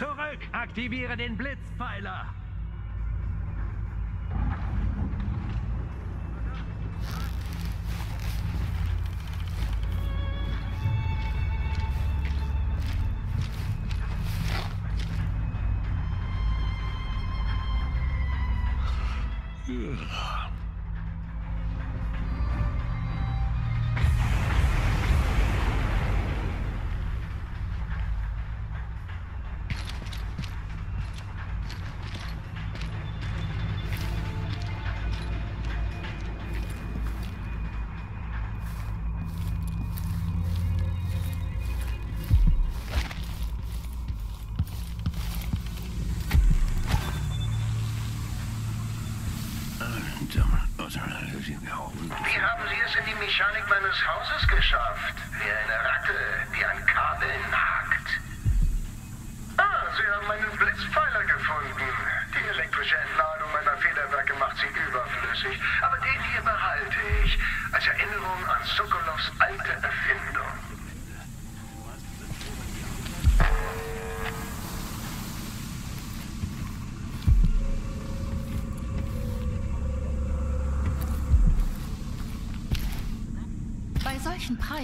Zurück! Aktiviere den Blitzpfeiler! Wie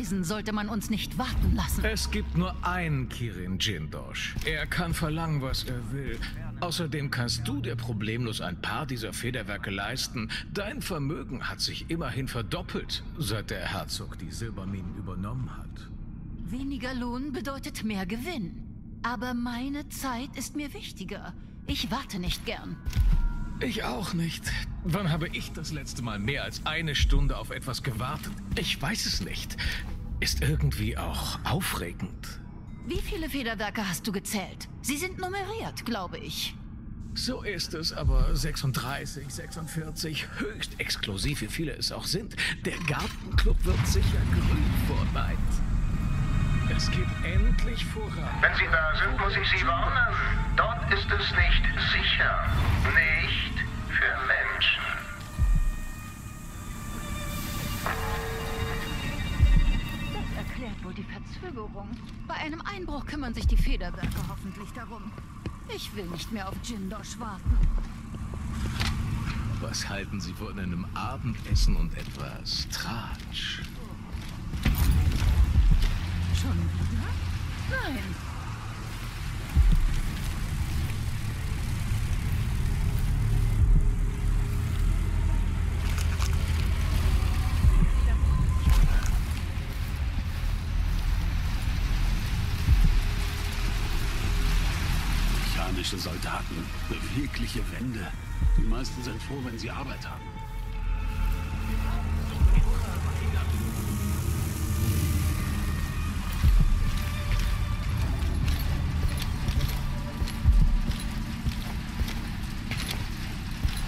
Preisen sollte man uns nicht warten lassen. Es gibt nur einen Kirin Jindosh. Er kann verlangen, was er will. Außerdem kannst du dir problemlos ein paar dieser Federwerke leisten. Dein Vermögen hat sich immerhin verdoppelt, seit der Herzog die Silberminen übernommen hat. Weniger Lohn bedeutet mehr Gewinn. Aber meine Zeit ist mir wichtiger. Ich warte nicht gern. Ich auch nicht. Wann habe ich das letzte Mal mehr als eine Stunde auf etwas gewartet? Ich weiß es nicht. Ist irgendwie auch aufregend. Wie viele Federwerke hast du gezählt? Sie sind nummeriert, glaube ich. So ist es, aber 36, 46, höchst exklusiv, wie viele es auch sind. Der Gartenclub wird sicher grün vor Neid. Es geht endlich voran. Wenn Sie da sind, muss ich Sie warnen. Dort ist es nicht sicher. Nicht Verzögerung. Bei einem Einbruch kümmern sich die Federwerke hoffentlich darum. Ich will nicht mehr auf Jindosh warten. Was halten Sie von einem Abendessen und etwas Tratsch? Schon wieder? Nein. Mechanische Soldaten, bewegliche Wände. Die meisten sind froh, wenn sie Arbeit haben.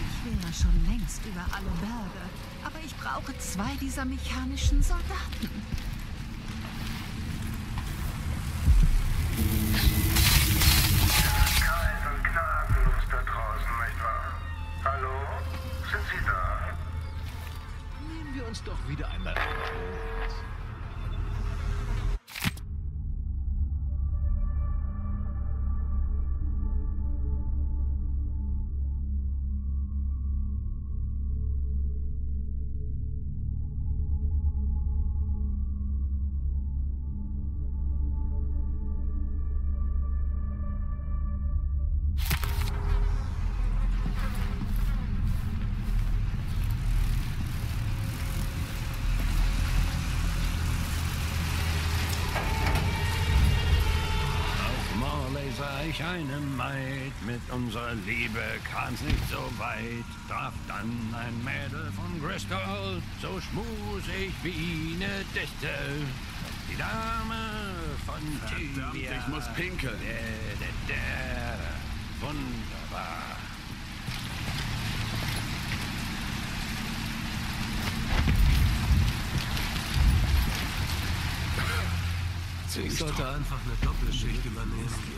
Ich wäre schon längst über alle Berge. Aber ich brauche zwei dieser mechanischen Soldaten. Ich eine Maid, mit unserer Liebe kam's nicht so weit. Traf dann ein Mädel von Bristol, so schmusig wie ne Distel. Die Dame von Verdammt, Thyria. ich muss pinkeln. Da, da, da. Wunderbar. Ich sollte einfach eine Doppelschicht übernehmen.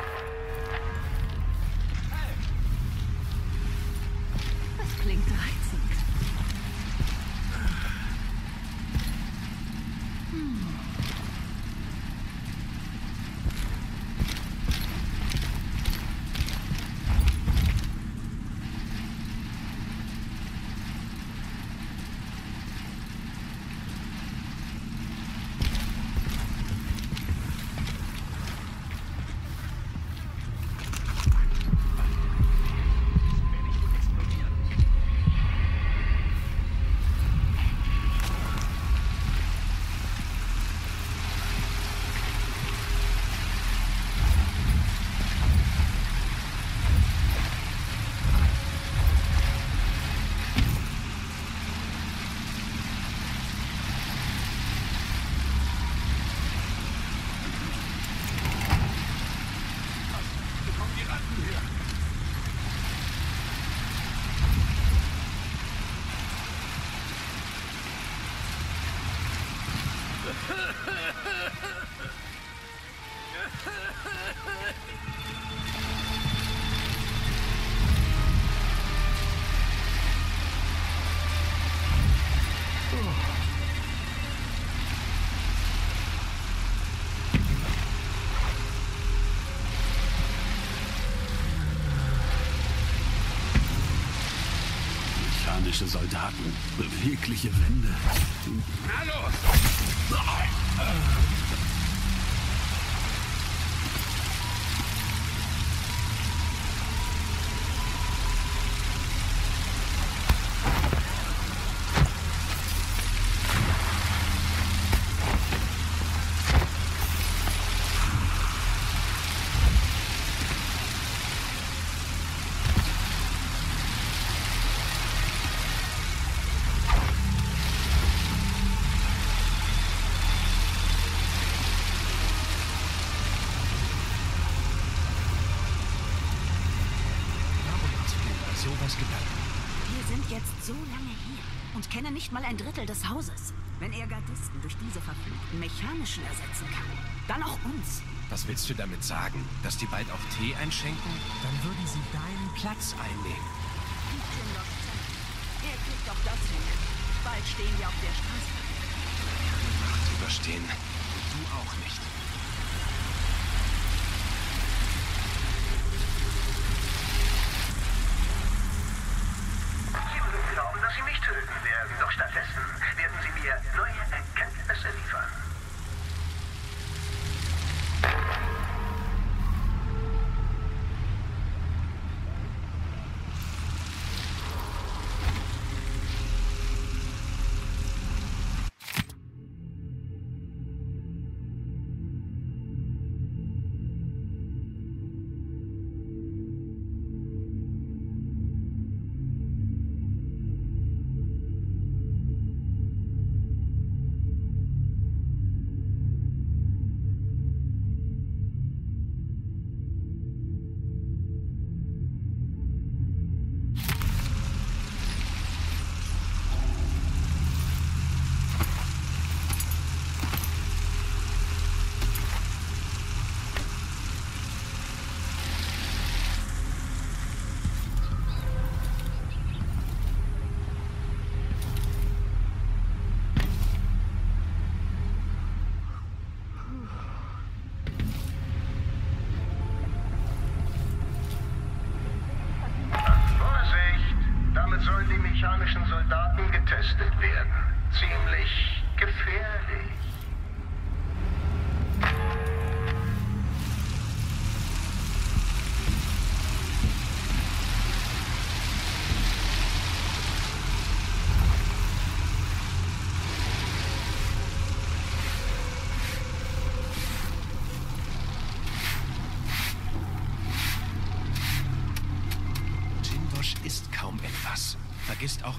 Soldaten, bewegliche Wände. Na los! Warum hast du dir über sowas Gedanken? Wir sind jetzt so lange hier und kennen nicht mal ein Drittel des Hauses. Wenn er Gardisten durch diese verfluchten mechanischen ersetzen kann, dann auch uns. Was willst du damit sagen? Dass die bald auch Tee einschenken? Dann würden sie deinen Platz einnehmen. Er kriegt doch das hin. Bald stehen wir auf der Straße. Macht überstehen. Du auch nicht.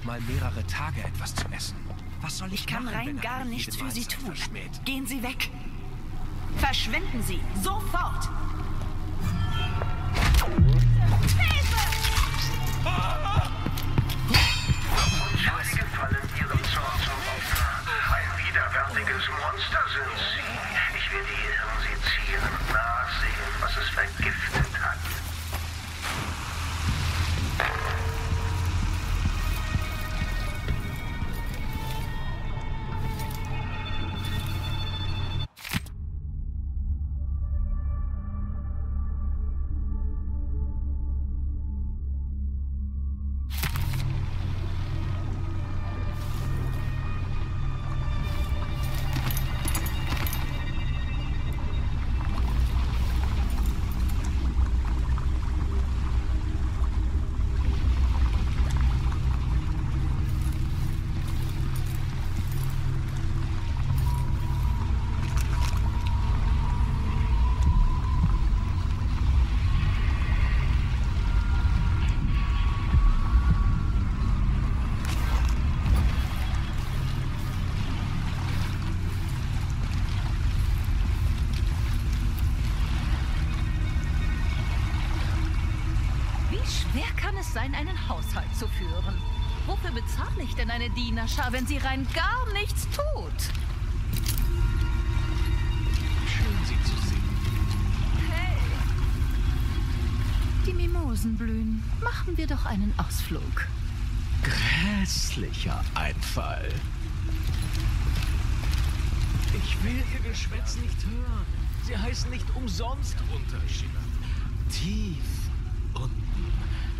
Mal mehrere Tage etwas zu essen. Was soll ich, Ich kann machen, rein wenn gar nichts für Sie tun. Verschmäht? Gehen Sie weg. Verschwinden Sie. Sofort. Unschuldige fallen ihrem Zorn zum Opfer. Ein widerwärtiges Monster sind sie. Sein, einen Haushalt zu führen? Wofür bezahle ich denn eine Dienerschar, wenn sie rein gar nichts tut? Schön, Sie zu sehen. Hey! Die Mimosen blühen. Machen wir doch einen Ausflug. Grässlicher Einfall. Ich will Ihr Geschwätz nicht hören. Sie heißen nicht umsonst Unterschied. Tief.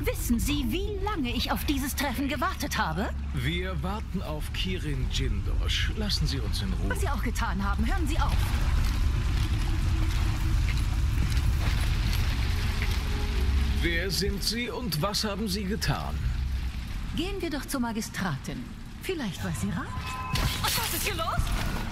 Wissen Sie, wie lange ich auf dieses Treffen gewartet habe? Wir warten auf Kirin Jindosh. Lassen Sie uns in Ruhe. Was Sie auch getan haben, hören Sie auf. Wer sind Sie und was haben Sie getan? Gehen wir doch zur Magistratin. Vielleicht weiß sie Rat. Und was ist hier los?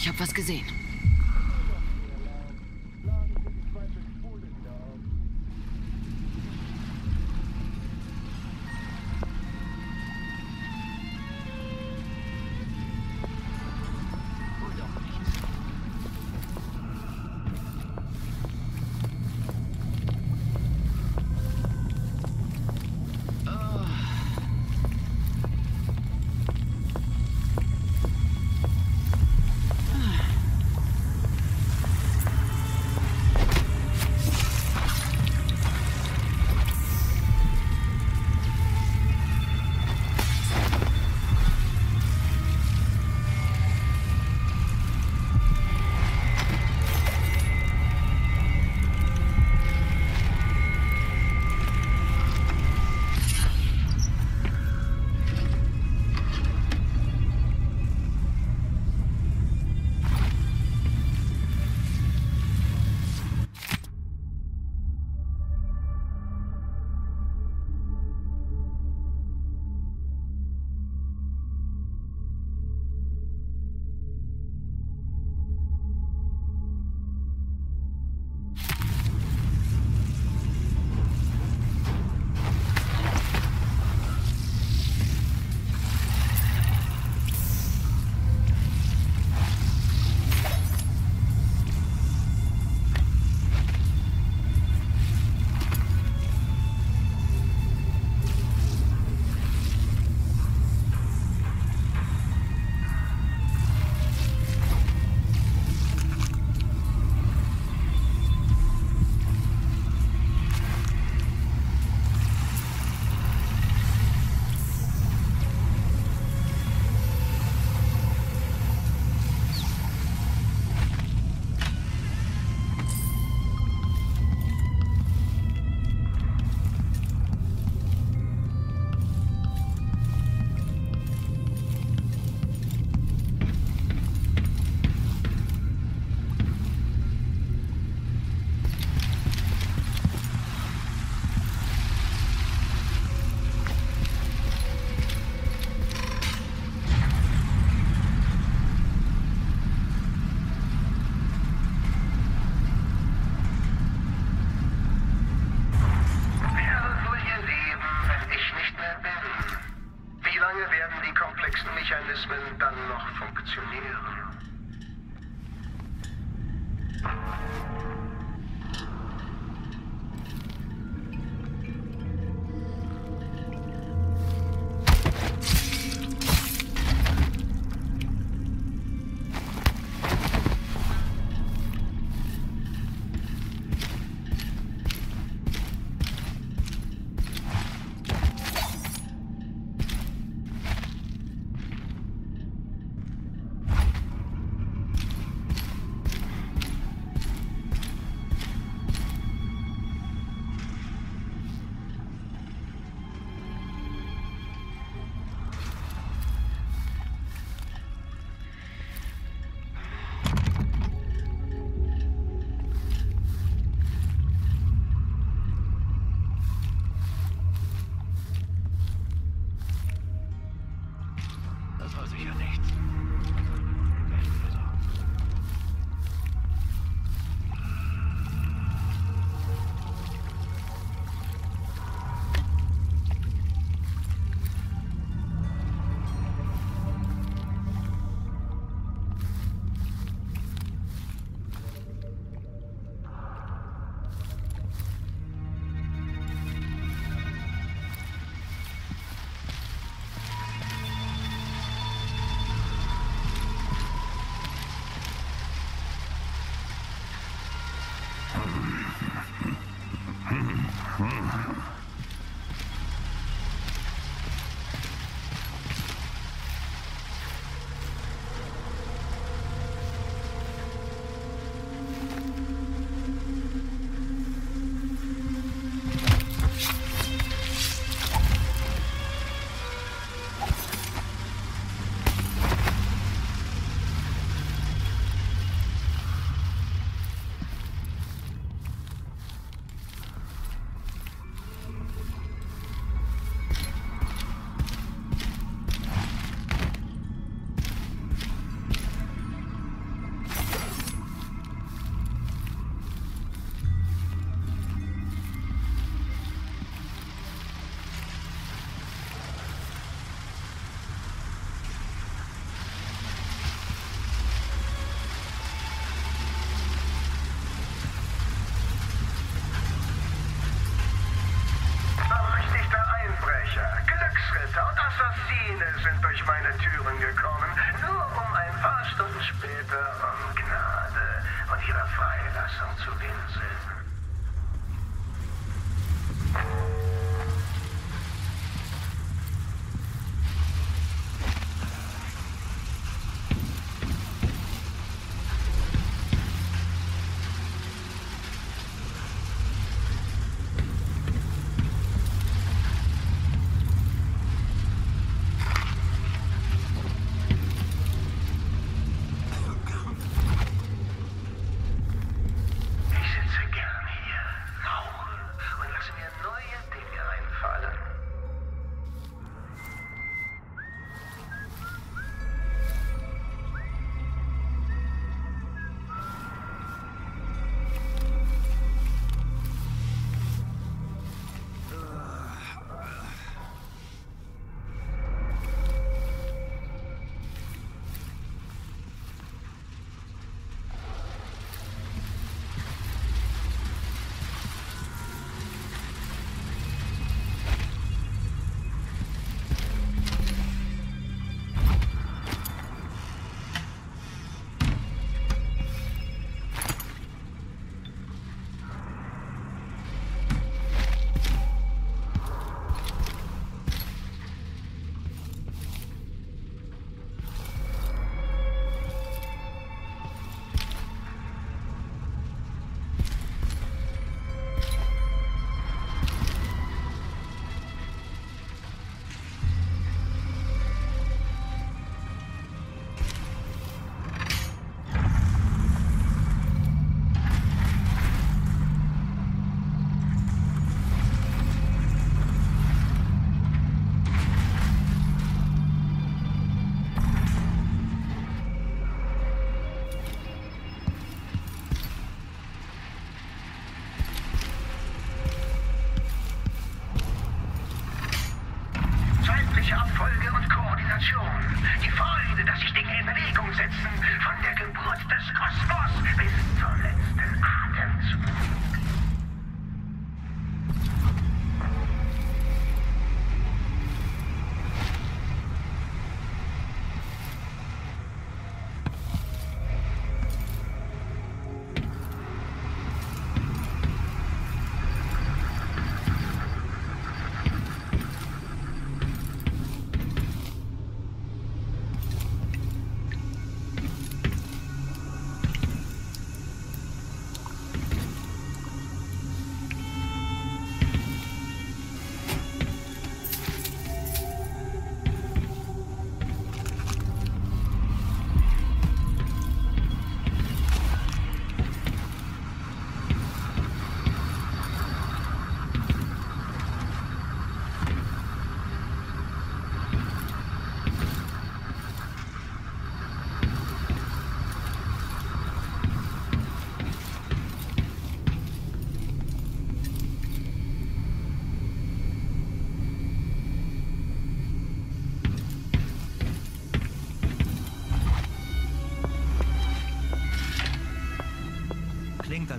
Ich habe was gesehen. Assassine sind durch meine Türen gekommen, nur um ein paar Stunden später um Gnade und ihre Freilassung zu winseln.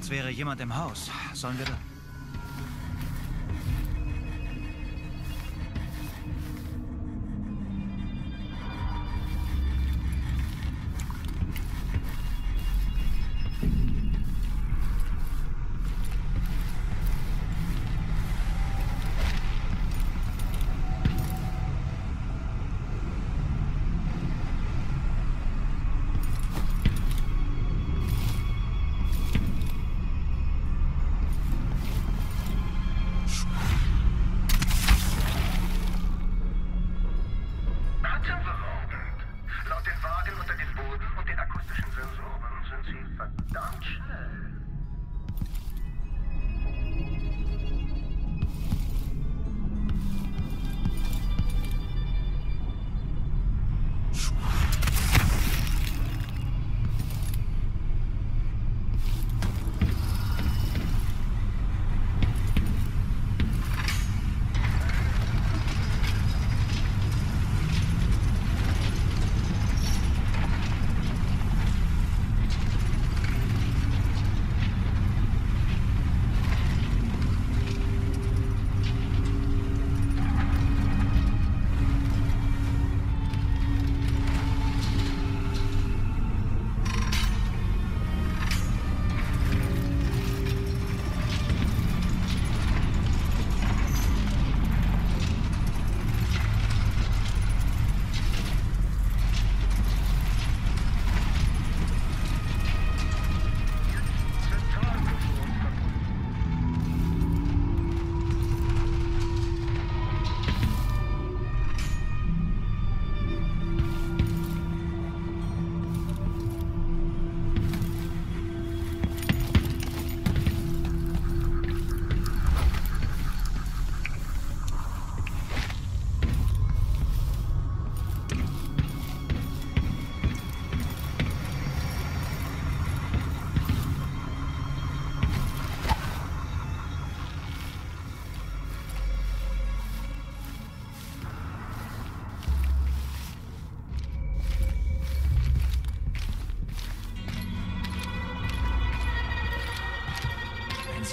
als wäre jemand im Haus. Sollen wir da...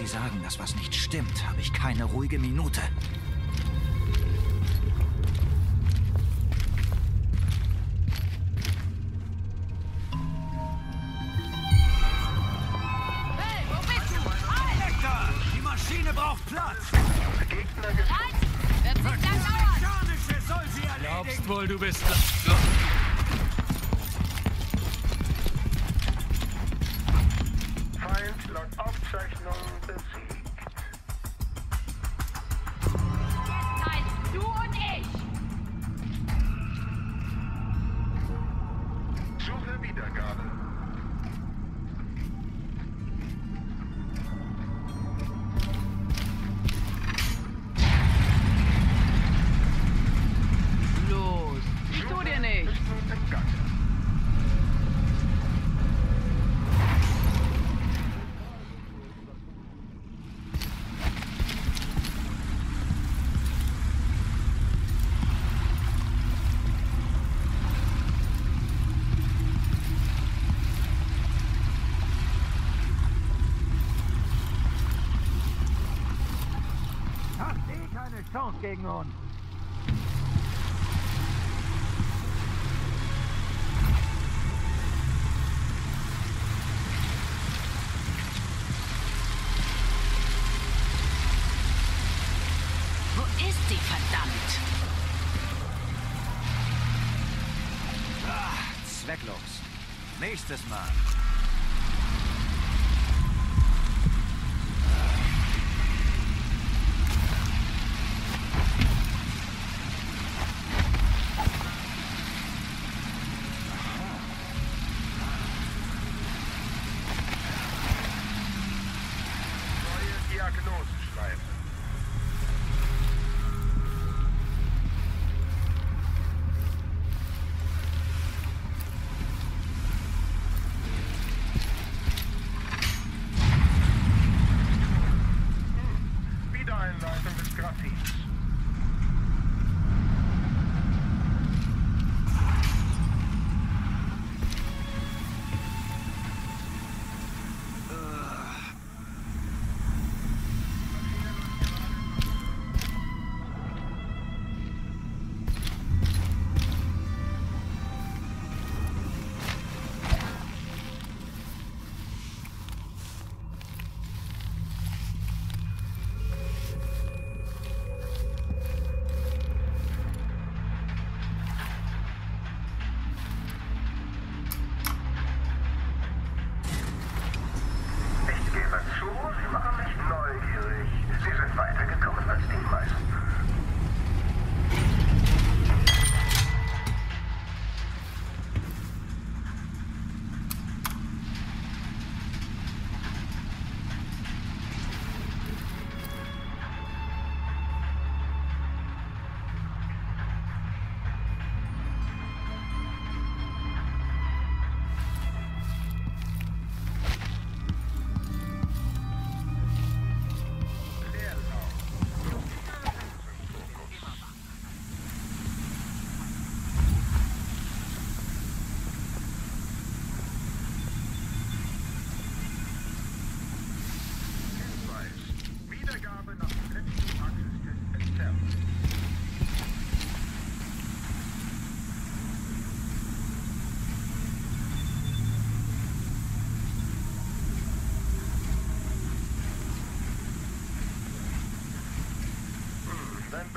sagen, dass was nicht stimmt, habe ich keine ruhige Minute. Gegen uns. Wo ist sie, verdammt? Ah, zwecklos. Nächstes Mal.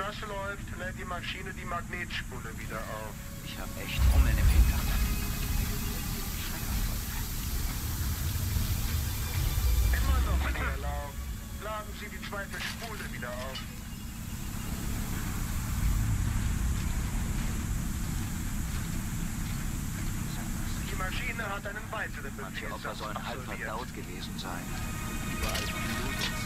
Das läuft, lädt die Maschine die Magnetspule wieder auf. Ich habe echt Hummeln im Hintern. Immer noch in Erlaub. Laden Sie die zweite Spule wieder auf. Die Maschine hat einen weiteren Manche Opfer sollen halb verdaut gewesen sein. Überall Blut